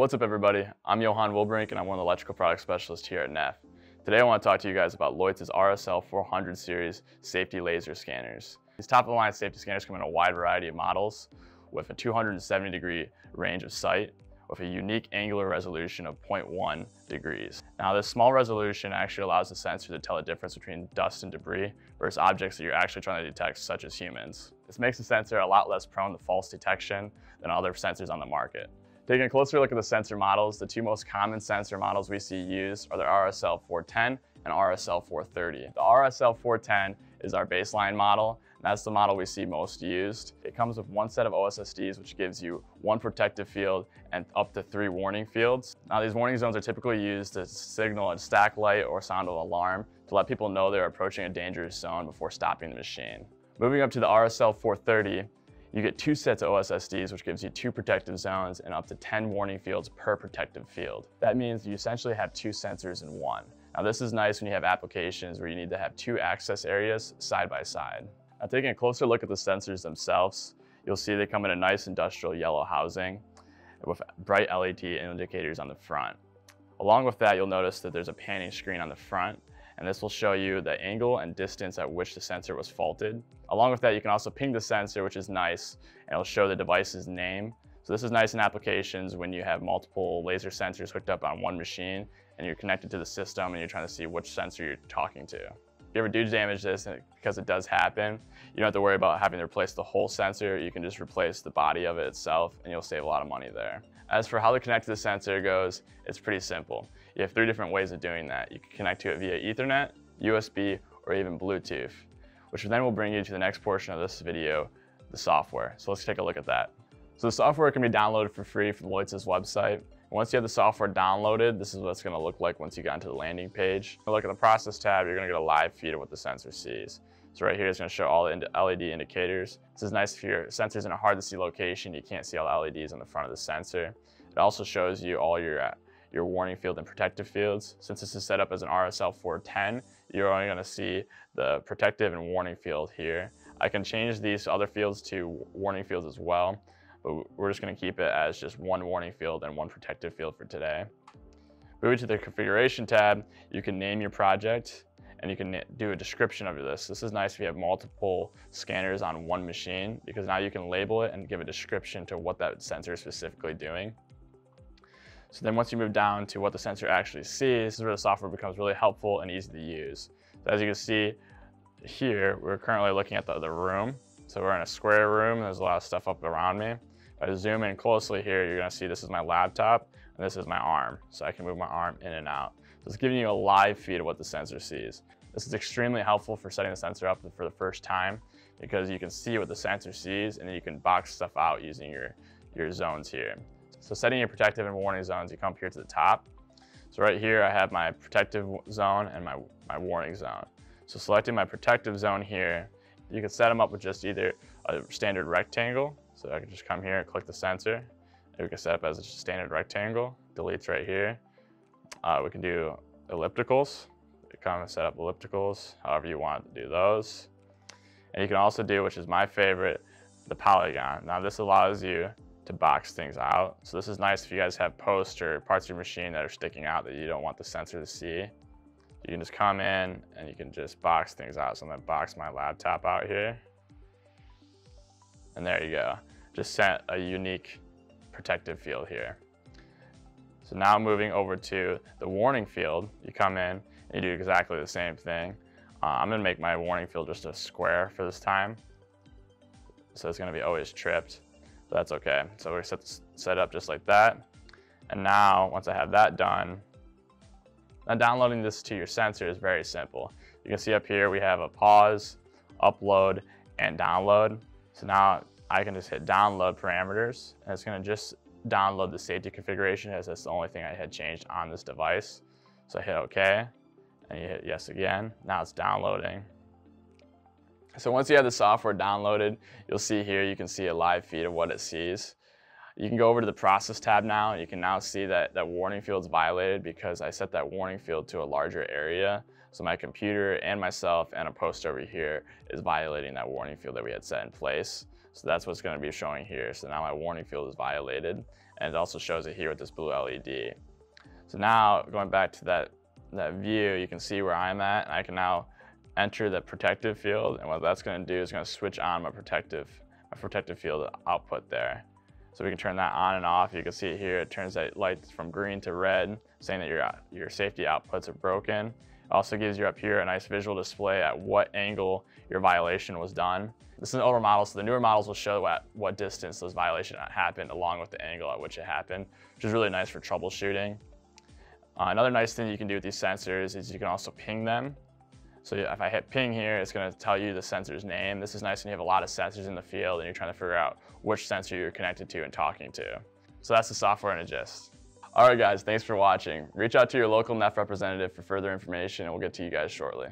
What's up everybody? I'm Johan Wilbrink and I'm one of the electrical product specialists here at NEFF. Today I want to talk to you guys about Leuze's RSL 400 series safety laser scanners. These top of the line safety scanners come in a wide variety of models with a 270 degree range of sight with a unique angular resolution of 0.1 degrees. Now this small resolution actually allows the sensor to tell the difference between dust and debris versus objects that you're actually trying to detect such as humans. This makes the sensor a lot less prone to false detection than other sensors on the market. Taking a closer look at the sensor models, the two most common sensor models we see used are the RSL 410 and RSL 430. The RSL 410 is our baseline model, And that's the model we see most used. It comes with one set of OSSDs, which gives you one protective field and up to three warning fields. Now these warning zones are typically used to signal a stack light or sound an alarm to let people know they're approaching a dangerous zone before stopping the machine. Moving up to the RSL 430, you get two sets of OSSDs, which gives you two protective zones and up to 10 warning fields per protective field. That means you essentially have two sensors in one. Now this is nice when you have applications where you need to have two access areas side by side. Now taking a closer look at the sensors themselves, you'll see they come in a nice industrial yellow housing with bright LED indicators on the front. Along with that, you'll notice that there's a panning screen on the front, and this will show you the angle and distance at which the sensor was faulted. Along with that, you can also ping the sensor, which is nice, and it'll show the device's name. So this is nice in applications when you have multiple laser sensors hooked up on one machine, and you're connected to the system, and you're trying to see which sensor you're talking to If you ever do damage this, because it does happen, you don't have to worry about having to replace the whole sensor. You can just replace the body of it itself and you'll save a lot of money there. As for how to connect to the sensor goes, it's pretty simple. You have three different ways of doing that. You can connect to it via Ethernet, USB, or even Bluetooth, which then will bring you to the next portion of this video, the software. So let's take a look at that. So the software can be downloaded for free from Leuze's website. Once you have the software downloaded, this is what it's gonna look like once you get into the landing page. Look at the process tab, you're gonna get a live feed of what the sensor sees. So right here, it's gonna show all the LED indicators. This is nice if your sensor's in a hard to see location, you can't see all the LEDs on the front of the sensor. It also shows you all your, uh, your warning field and protective fields. Since this is set up as an RSL 410, you're only gonna see the protective and warning field here. I can change these other fields to warning fields as well but we're just gonna keep it as just one warning field and one protective field for today. Moving to the configuration tab, you can name your project and you can do a description of this. This is nice if you have multiple scanners on one machine because now you can label it and give a description to what that sensor is specifically doing. So then once you move down to what the sensor actually sees, this is where the software becomes really helpful and easy to use. So as you can see here, we're currently looking at the, the room. So we're in a square room, there's a lot of stuff up around me. If I zoom in closely here, you're gonna see this is my laptop and this is my arm. So I can move my arm in and out. It's giving you a live feed of what the sensor sees. This is extremely helpful for setting the sensor up for the first time because you can see what the sensor sees and then you can box stuff out using your, your zones here. So setting your protective and warning zones, you come here to the top. So right here, I have my protective zone and my, my warning zone. So selecting my protective zone here, you can set them up with just either a standard rectangle so I can just come here and click the sensor. And we can set up as a standard rectangle, deletes right here. Uh, we can do ellipticals. Come and set up ellipticals, however you want to do those. And you can also do, which is my favorite, the polygon. Now this allows you to box things out. So this is nice if you guys have posts or parts of your machine that are sticking out that you don't want the sensor to see. You can just come in and you can just box things out. So I'm gonna box my laptop out here. And there you go just set a unique protective field here. So now moving over to the warning field, you come in and you do exactly the same thing. Uh, I'm gonna make my warning field just a square for this time. So it's gonna be always tripped, but that's okay. So we set, set up just like that. And now, once I have that done, now downloading this to your sensor is very simple. You can see up here we have a pause, upload, and download. So now I can just hit download parameters and it's gonna just download the safety configuration as that's the only thing I had changed on this device. So I hit okay and you hit yes again. Now it's downloading. So once you have the software downloaded, you'll see here, you can see a live feed of what it sees. You can go over to the process tab now. You can now see that that warning field is violated because I set that warning field to a larger area. So my computer and myself and a post over here is violating that warning field that we had set in place. So that's what's gonna be showing here. So now my warning field is violated and it also shows it here with this blue LED. So now going back to that, that view, you can see where I'm at and I can now enter the protective field and what that's gonna do is gonna switch on my protective, my protective field output there. So we can turn that on and off. You can see here, it turns that light from green to red, saying that your, your safety outputs are broken. Also gives you up here a nice visual display at what angle your violation was done. This is an older model, so the newer models will show at what distance those violation happened along with the angle at which it happened, which is really nice for troubleshooting. Uh, another nice thing you can do with these sensors is you can also ping them. So if I hit ping here, it's gonna tell you the sensor's name. This is nice when you have a lot of sensors in the field and you're trying to figure out which sensor you're connected to and talking to. So that's the software in a gist. All right guys, thanks for watching. Reach out to your local NEFF representative for further information and we'll get to you guys shortly.